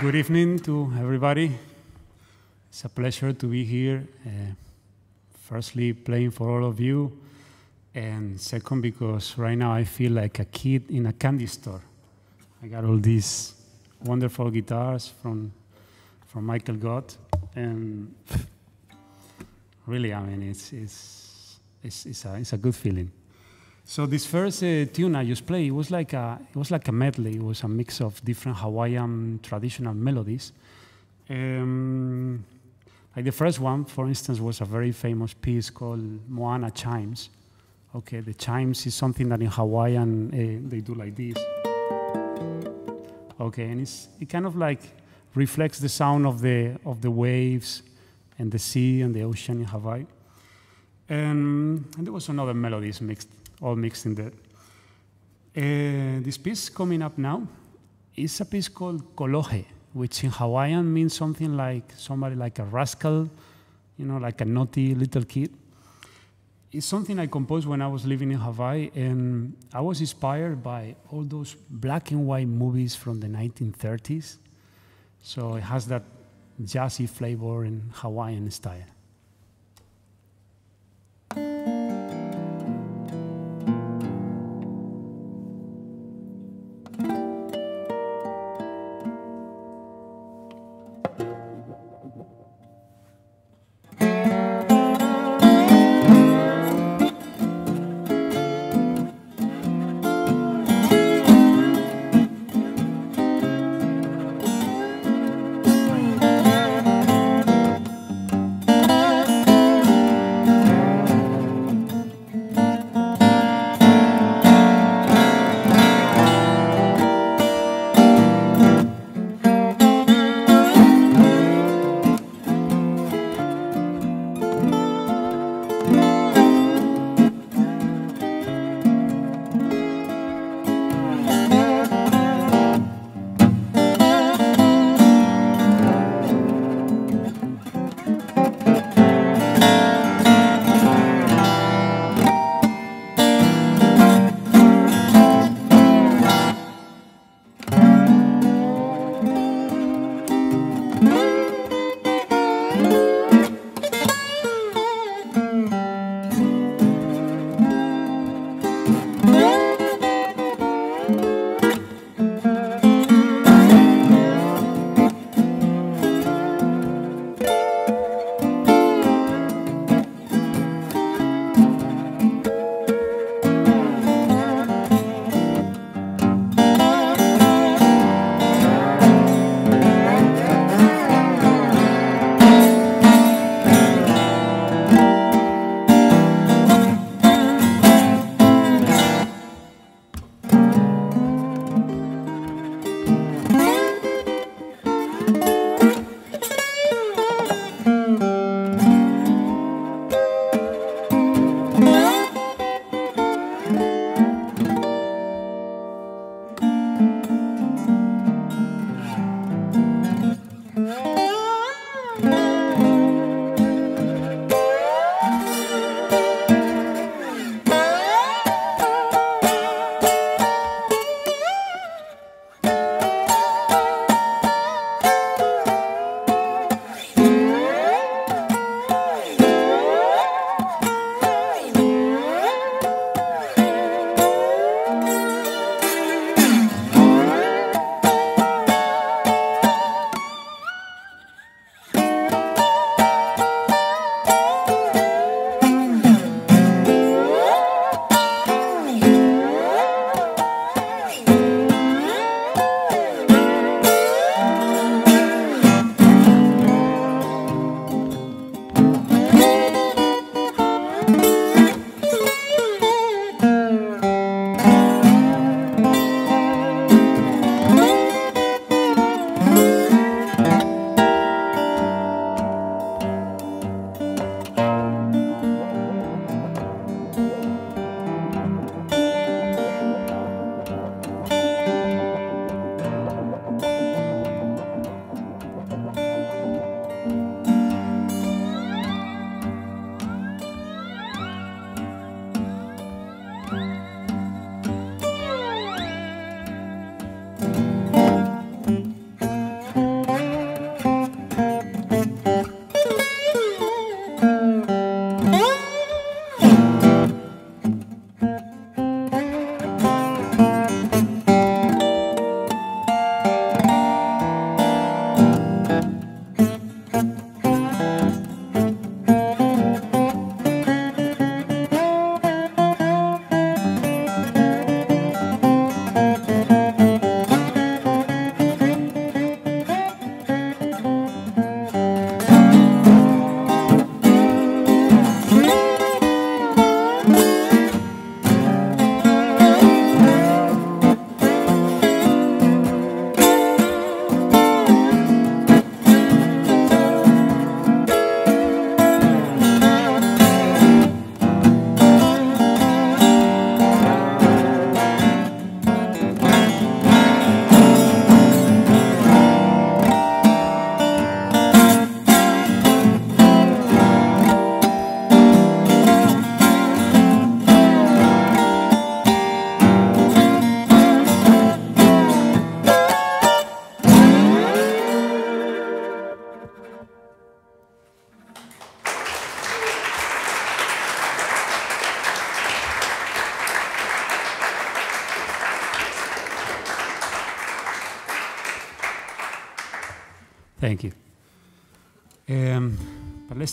Good evening to everybody. It's a pleasure to be here. Uh, firstly, playing for all of you, and second, because right now I feel like a kid in a candy store. I got all these wonderful guitars from from Michael Gotz, and really, I mean, it's it's it's, it's, a, it's a good feeling. So this first uh, tune I just played, it was like a it was like a medley. It was a mix of different Hawaiian traditional melodies. Um, like the first one, for instance, was a very famous piece called Moana Chimes. Okay, the chimes is something that in Hawaiian uh, they do like this. Okay, and it's it kind of like reflects the sound of the of the waves and the sea and the ocean in Hawaii. And, and there was another melodies mixed all mixed in there. Uh, this piece coming up now is a piece called Kolohe, which in Hawaiian means something like somebody like a rascal, you know, like a naughty little kid. It's something I composed when I was living in Hawaii, and I was inspired by all those black and white movies from the 1930s. So it has that jazzy flavor in Hawaiian style.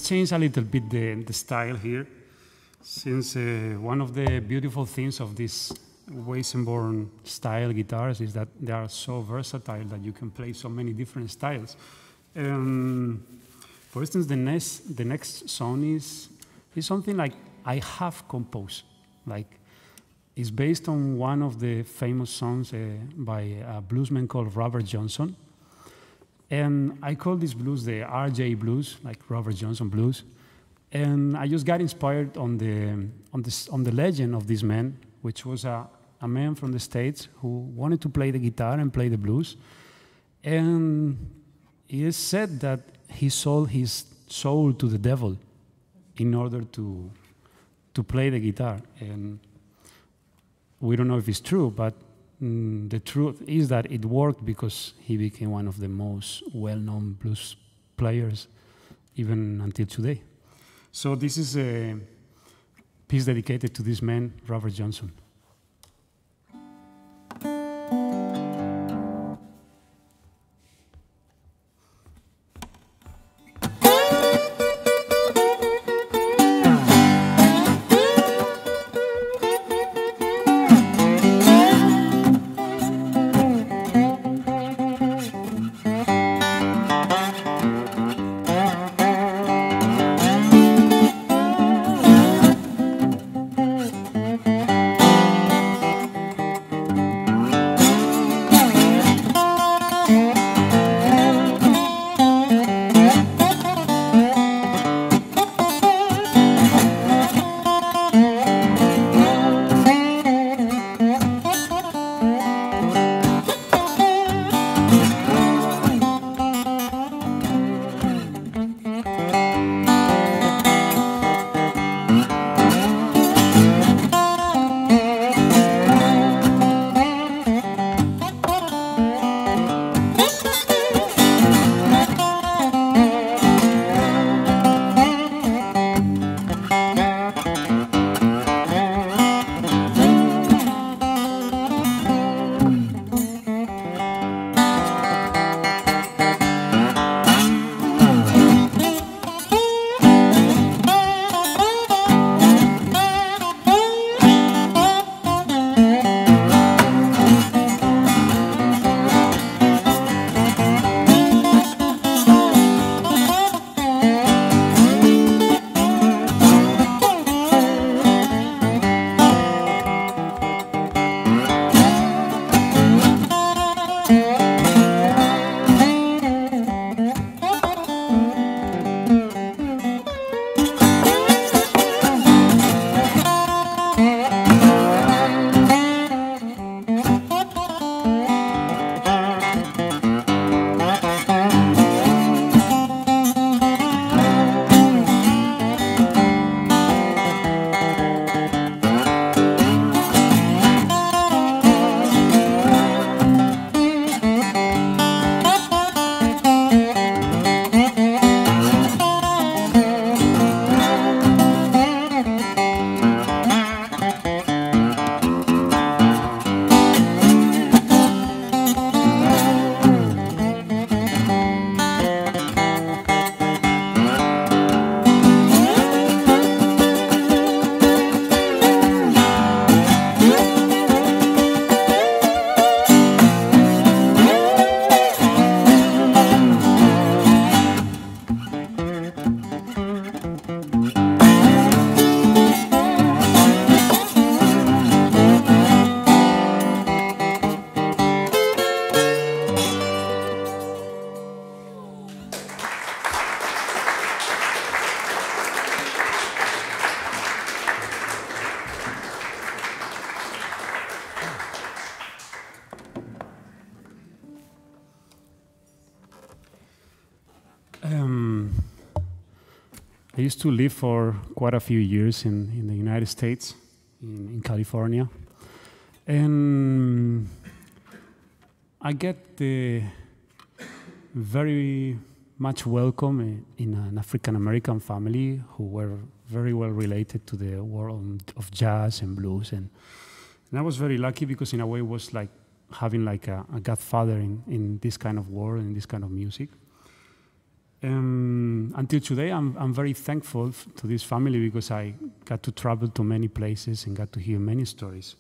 Change a little bit the, the style here, since uh, one of the beautiful things of these Weissenborn style guitars is that they are so versatile that you can play so many different styles. Um, for instance, the next, the next song is, is something like I have composed. Like, it's based on one of the famous songs uh, by a bluesman called Robert Johnson. And I call this blues the RJ blues, like Robert Johnson blues. And I just got inspired on the, on the, on the legend of this man, which was a, a man from the States who wanted to play the guitar and play the blues. And it is said that he sold his soul to the devil in order to, to play the guitar. And we don't know if it's true, but mm, the truth is that it worked because he became one of the most well known blues players, even until today. So, this is a piece dedicated to this man, Robert Johnson. Um, I used to live for quite a few years in, in the United States, in, in California. And I get the very much welcome in an African American family who were very well related to the world of jazz and blues. And, and I was very lucky because, in a way, it was like having like a, a godfather in, in this kind of world, in this kind of music. Um, until today, I'm, I'm very thankful to this family because I got to travel to many places and got to hear many stories.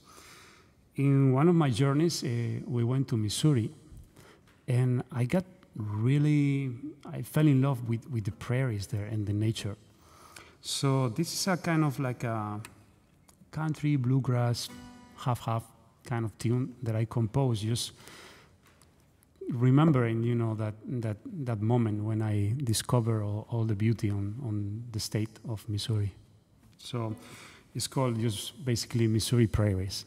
In one of my journeys, uh, we went to Missouri, and I got really, I fell in love with, with the prairies there and the nature. So this is a kind of like a country bluegrass, half half kind of tune that I composed just remembering, you know, that, that, that moment when I discover all, all the beauty on, on the state of Missouri. So it's called just basically Missouri Prairies.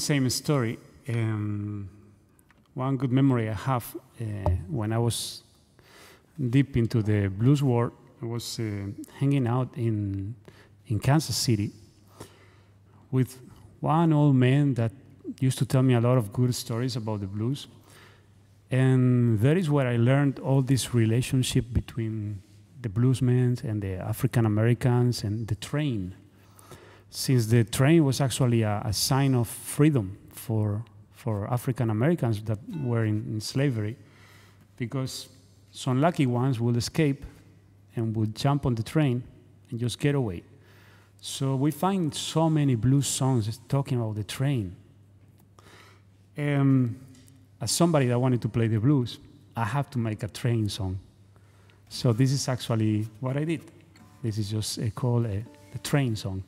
The same story, um, one good memory I have uh, when I was deep into the blues world, I was uh, hanging out in in Kansas City with one old man that used to tell me a lot of good stories about the blues. And that is where I learned all this relationship between the bluesmen and the African Americans and the train. Since the train was actually a, a sign of freedom for, for African Americans that were in, in slavery, because some lucky ones would escape and would jump on the train and just get away. So we find so many blues songs talking about the train. Um, as somebody that wanted to play the blues, I have to make a train song. So this is actually what I did. This is just a call a, the train song.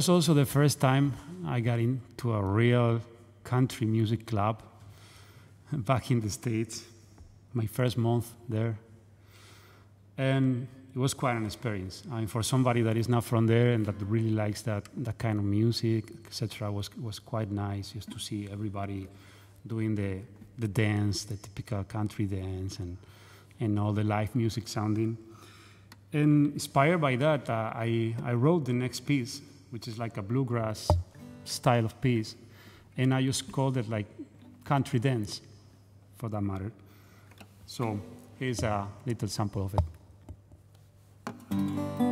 Was also the first time I got into a real country music club back in the States, my first month there. And it was quite an experience. I mean, for somebody that is not from there and that really likes that, that kind of music, etc., was, was quite nice just to see everybody doing the, the dance, the typical country dance, and, and all the live music sounding. And inspired by that, uh, I, I wrote the next piece, which is like a bluegrass style of piece. And I just called it like country dance, for that matter. So here's a little sample of it.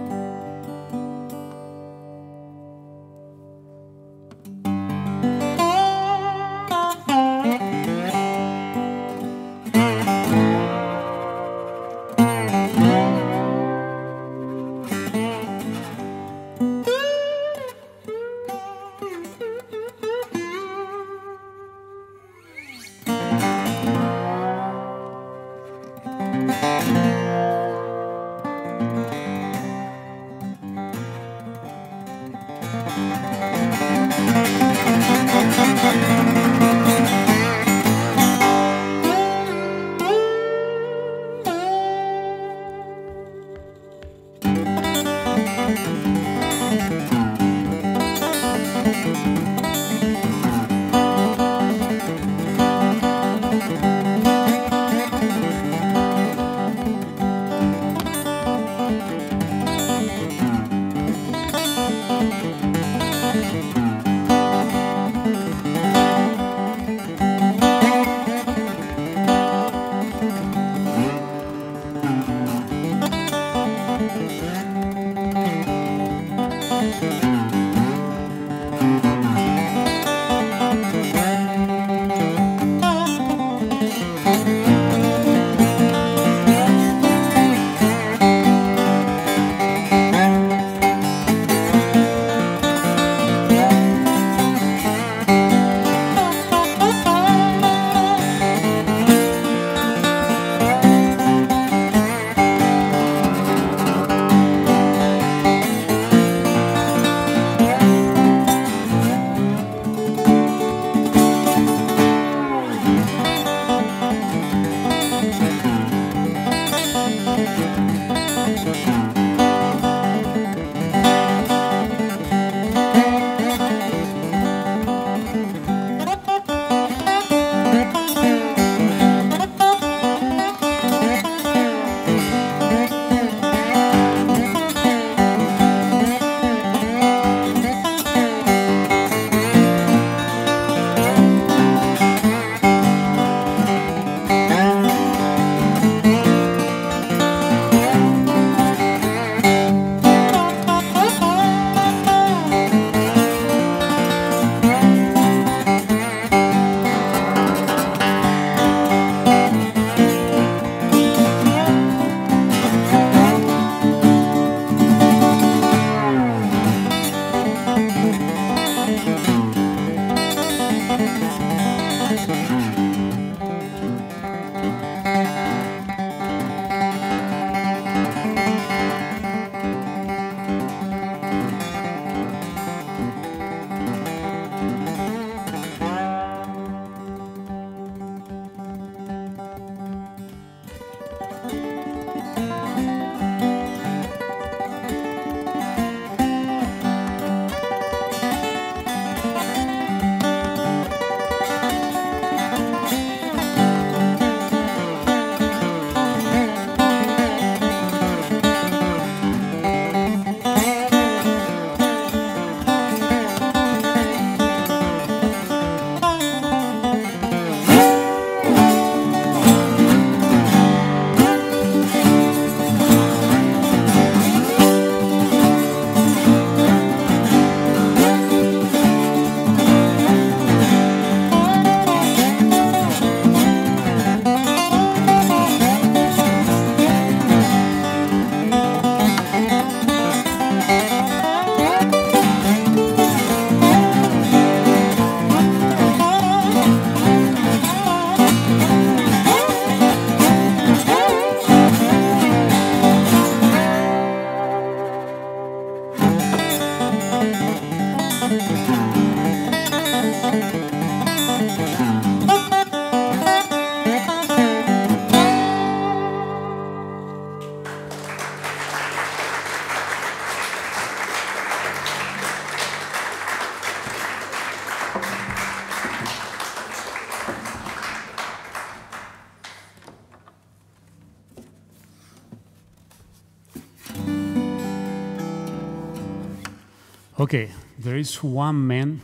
There is one man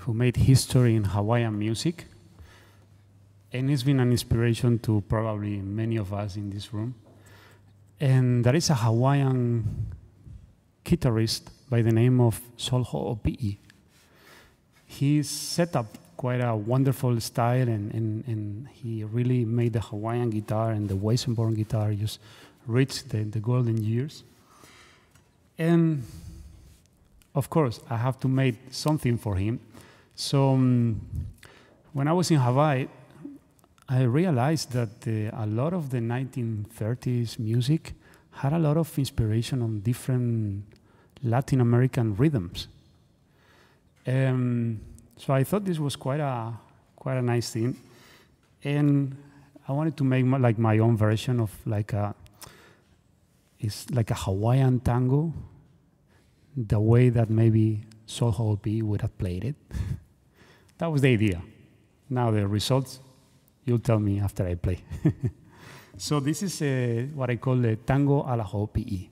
who made history in Hawaiian music, and he's been an inspiration to probably many of us in this room. And there is a Hawaiian guitarist by the name of Sol Ho'opi'i. He set up quite a wonderful style, and, and, and he really made the Hawaiian guitar and the Weissenborn guitar just reach the, the golden years. And of course, I have to make something for him. So um, when I was in Hawaii, I realized that a lot of the 1930s music had a lot of inspiration on different Latin American rhythms. Um, so I thought this was quite a quite a nice thing, and I wanted to make my, like my own version of like a it's like a Hawaiian tango the way that maybe Sol Ho'opi'i would have played it. that was the idea. Now the results, you'll tell me after I play. so this is uh, what I call the tango a la Ho'opi'i.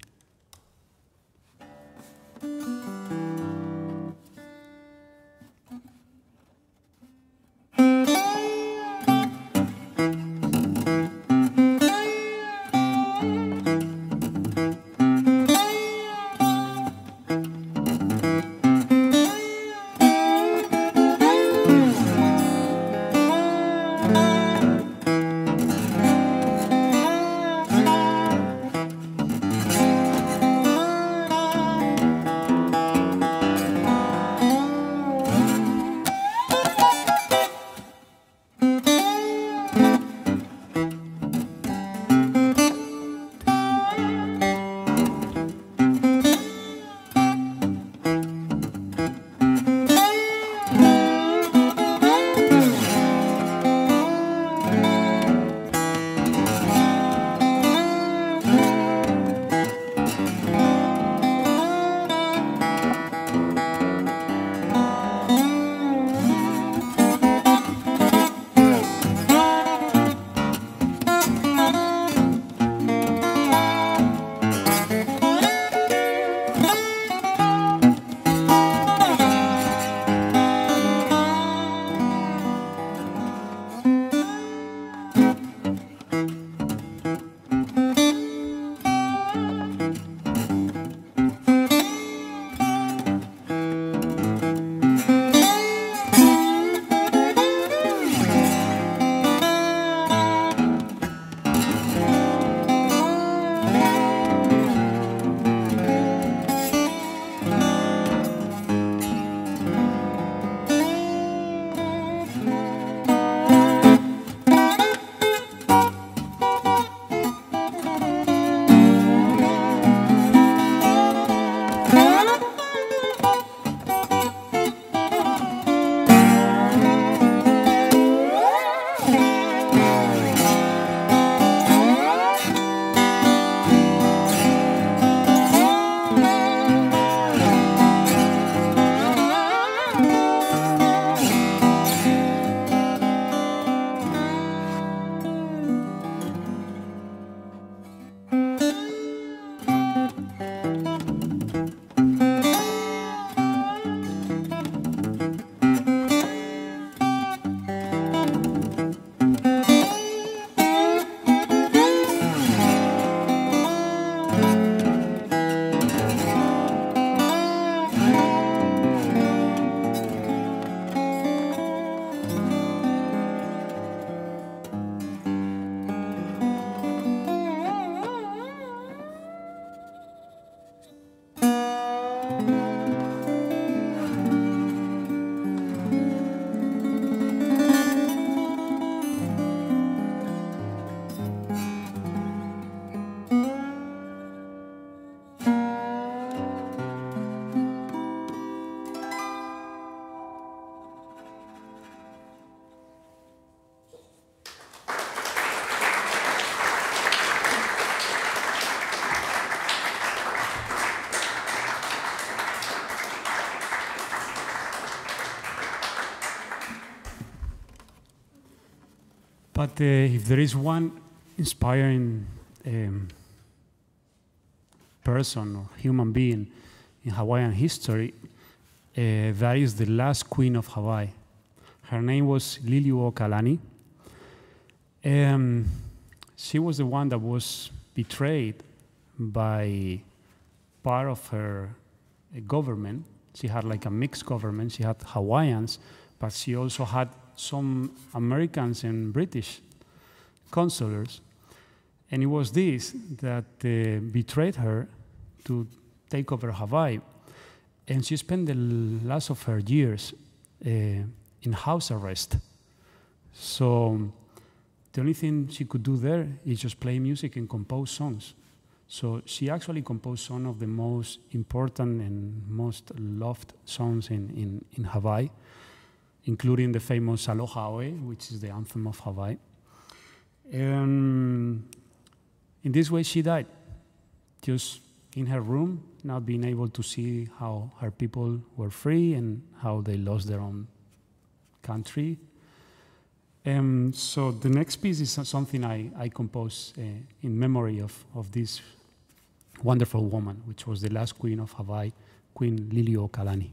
But uh, if there is one inspiring um, person or human being in Hawaiian history, uh, that is the last queen of Hawaii. Her name was Liliuokalani. Um, she was the one that was betrayed by part of her uh, government. She had like a mixed government. She had Hawaiians, but she also had some Americans and British consulars. And it was this that uh, betrayed her to take over Hawaii. And she spent the last of her years uh, in house arrest. So the only thing she could do there is just play music and compose songs. So she actually composed some of the most important and most loved songs in, in, in Hawaii, including the famous Aloha Oe, which is the anthem of Hawaii. And in this way, she died, just in her room, not being able to see how her people were free and how they lost their own country. Um, so the next piece is something I, I composed uh, in memory of, of this wonderful woman, which was the last queen of Hawaii, Queen Liliuokalani.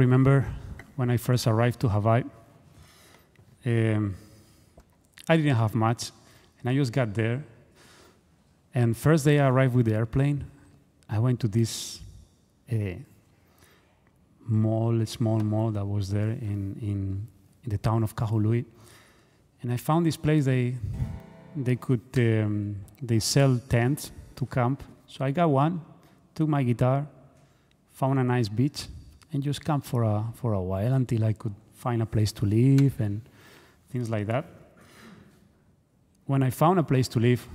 Remember when I first arrived to Hawaii. Um, I didn't have much, and I just got there. And first day I arrived with the airplane, I went to this uh, mall, a small mall that was there in, in, in the town of Kahului, and I found this place. They they could um, they sell tents to camp. So I got one, took my guitar, found a nice beach, and just camp for a for a while until I could find a place to live and things like that. When I found a place to live,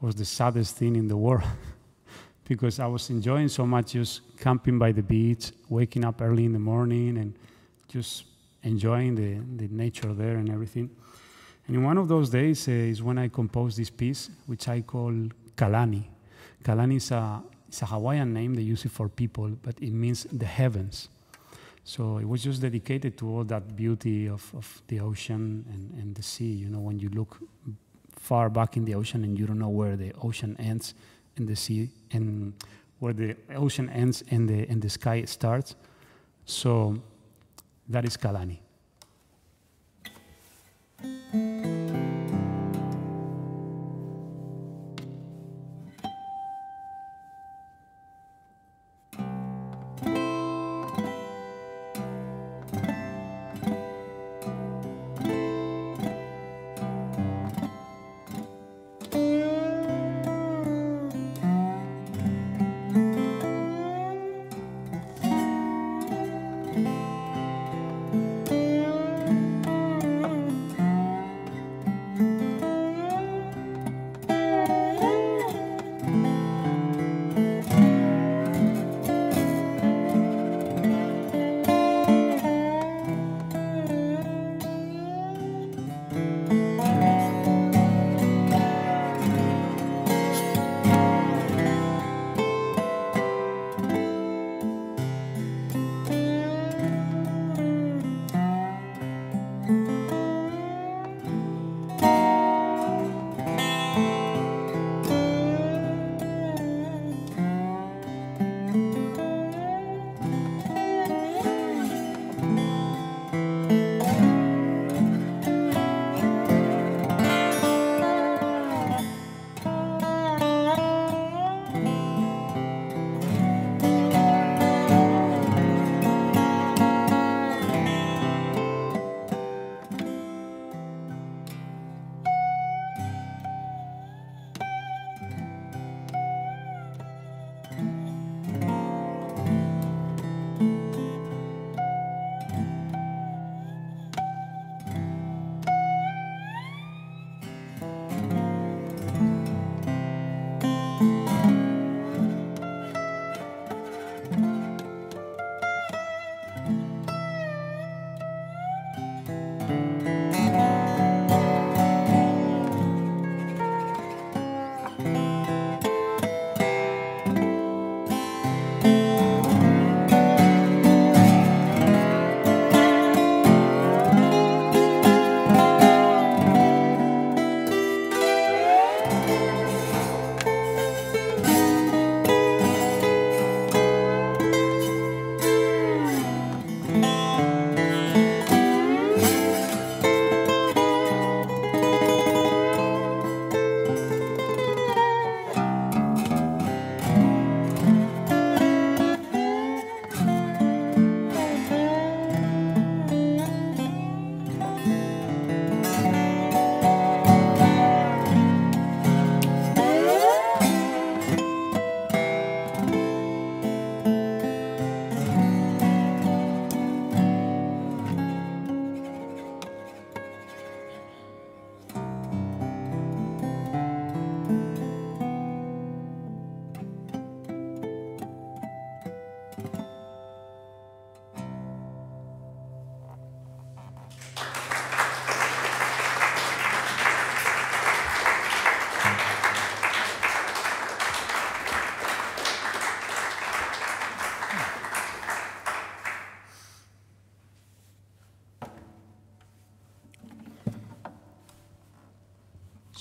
was the saddest thing in the world because I was enjoying so much just camping by the beach, waking up early in the morning, and just enjoying the, the nature there and everything. And in one of those days uh, is when I composed this piece, which I call Kalani. Kalani is a, is a Hawaiian name, they use it for people, but it means the heavens. So it was just dedicated to all that beauty of, of the ocean and, and the sea. You know, when you look far back in the ocean and you don't know where the ocean ends and the sea and where the ocean ends and the, and the sky starts. So that is Kalani.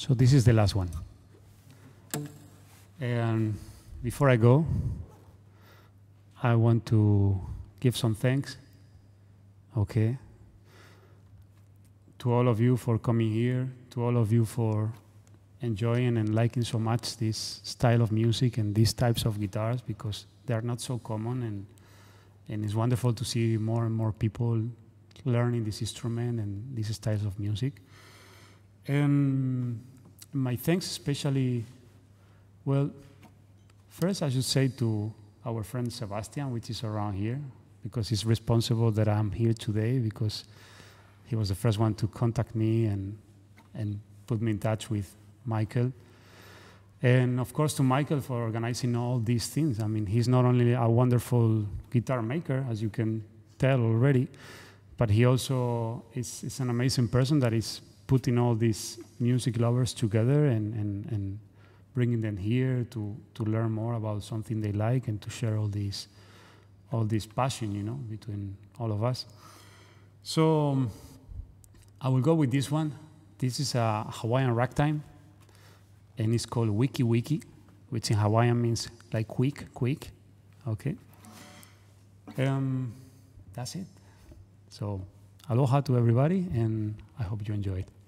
So this is the last one. And before I go, I want to give some thanks. Okay. To all of you for coming here, to all of you for enjoying and liking so much this style of music and these types of guitars because they are not so common and and it's wonderful to see more and more people learning this instrument and these styles of music. And my thanks especially, well, first I should say to our friend Sebastian, which is around here, because he's responsible that I'm here today because he was the first one to contact me and, and put me in touch with Michael. And of course, to Michael for organizing all these things. I mean, he's not only a wonderful guitar maker, as you can tell already, but he also is, is an amazing person that is putting all these music lovers together and, and, and bringing them here to, to learn more about something they like and to share all these all this passion, you know, between all of us. So um, I will go with this one. This is a Hawaiian ragtime and it's called Wiki Wiki, which in Hawaiian means like quick, quick. Okay. Um, that's it. So, aloha to everybody, and I hope you enjoy it.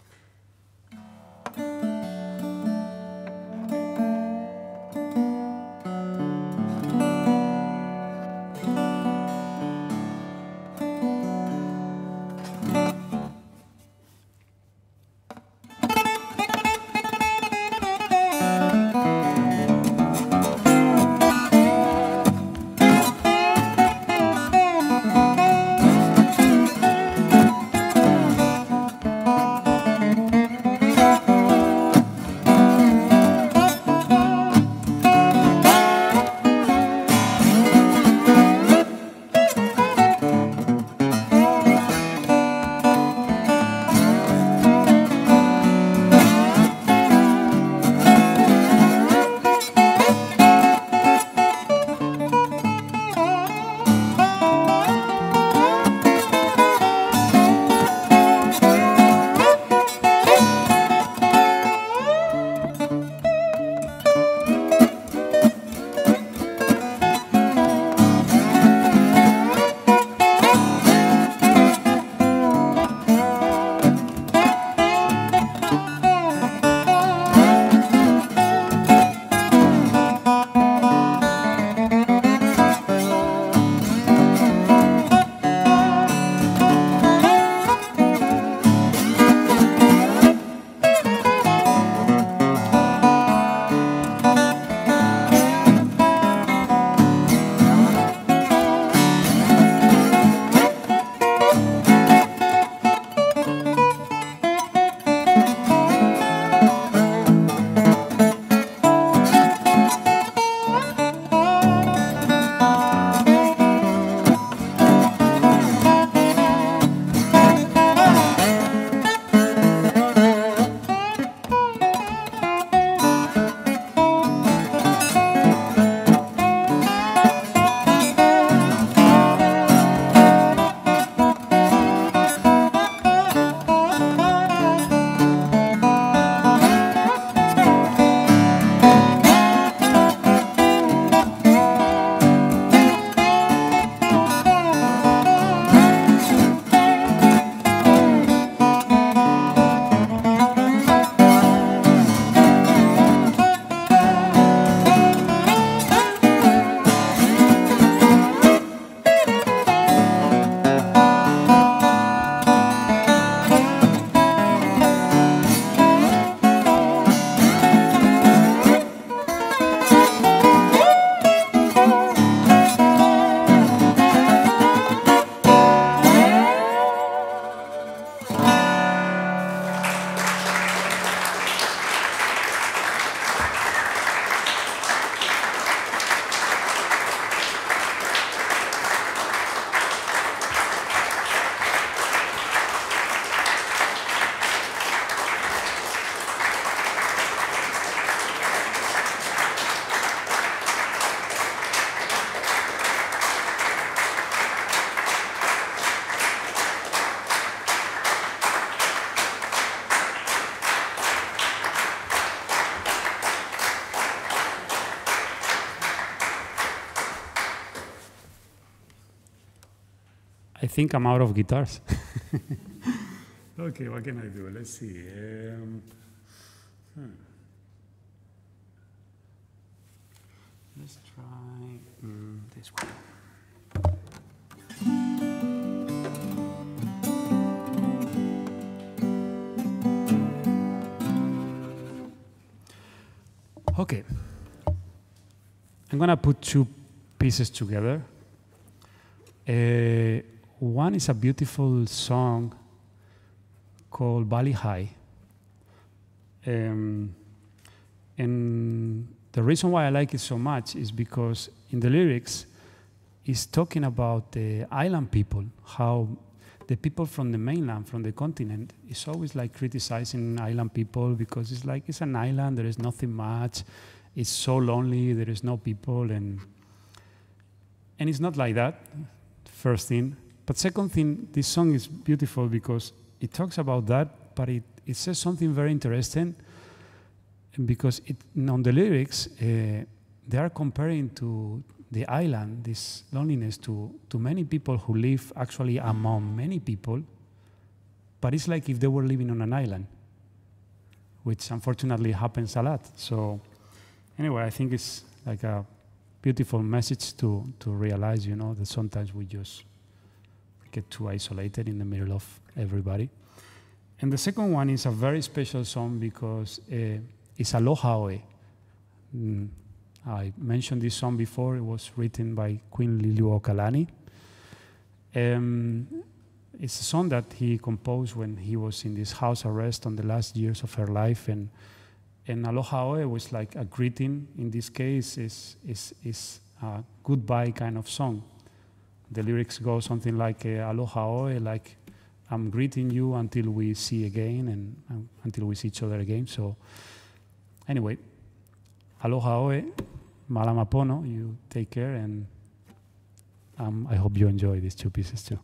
Think I'm out of guitars. okay, what can I do? Let's see. Um, hmm. Let's try mm, this one. Okay. I'm gonna put two pieces together. Uh, one is a beautiful song called Bali Ha'i. Um, and the reason why I like it so much is because in the lyrics, it's talking about the island people, how the people from the mainland, from the continent, is always like criticizing island people because it's like it's an island, there is nothing much, it's so lonely, there is no people, and and it's not like that. First thing, but second thing, this song is beautiful because it talks about that, but it, it says something very interesting because it, on the lyrics, uh, they are comparing to the island, this loneliness, to, to many people who live actually among many people, but it's like if they were living on an island, which unfortunately happens a lot. So, anyway, I think it's like a beautiful message to, to realize, you know, that sometimes we just get too isolated in the middle of everybody. And the second one is a very special song because uh, it's Aloha Oe. Mm, I mentioned this song before. It was written by Queen Liliuokalani. Um, it's a song that he composed when he was in this house arrest on the last years of her life. And, and Aloha Oe was like a greeting. In this case, is is is a goodbye kind of song. The lyrics go something like uh, Aloha Oe, like I'm greeting you until we see again and um, until we see each other again. So, anyway, aloha oe, malama pono. You take care, and um, I hope you enjoy these two pieces too.